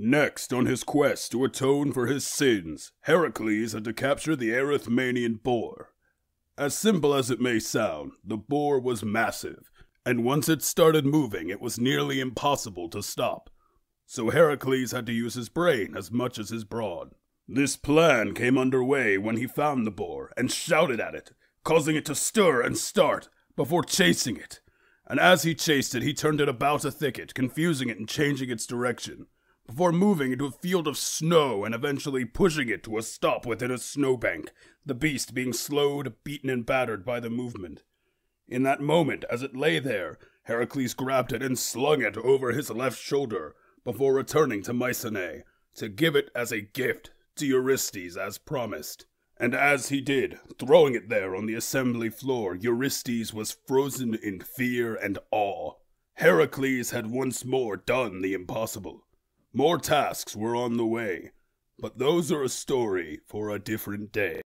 Next, on his quest to atone for his sins, Heracles had to capture the Erythmanian boar. As simple as it may sound, the boar was massive, and once it started moving, it was nearly impossible to stop. So Heracles had to use his brain as much as his brawn. This plan came under way when he found the boar and shouted at it, causing it to stir and start before chasing it. And as he chased it, he turned it about a thicket, confusing it and changing its direction before moving into a field of snow and eventually pushing it to a stop within a snowbank, the beast being slowed, beaten, and battered by the movement. In that moment, as it lay there, Heracles grabbed it and slung it over his left shoulder before returning to Mycenae to give it as a gift to Eurystheus as promised. And as he did, throwing it there on the assembly floor, Eurystheus was frozen in fear and awe. Heracles had once more done the impossible. More tasks were on the way, but those are a story for a different day.